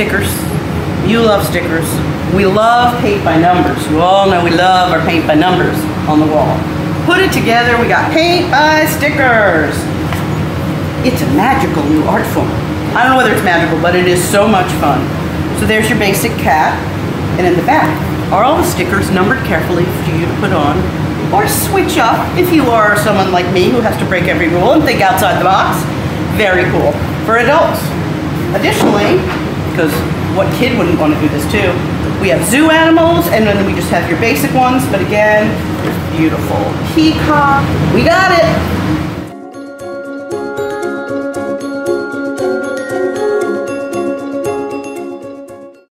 stickers. You love stickers. We love paint by numbers. You all know we love our paint by numbers on the wall. Put it together, we got paint by stickers. It's a magical new art form. I don't know whether it's magical, but it is so much fun. So there's your basic cat, and in the back are all the stickers numbered carefully for you to put on or switch up if you are someone like me who has to break every rule and think outside the box. Very cool. For adults. Additionally, because what kid wouldn't want to do this too? We have zoo animals, and then we just have your basic ones, but again, beautiful peacock. We got it!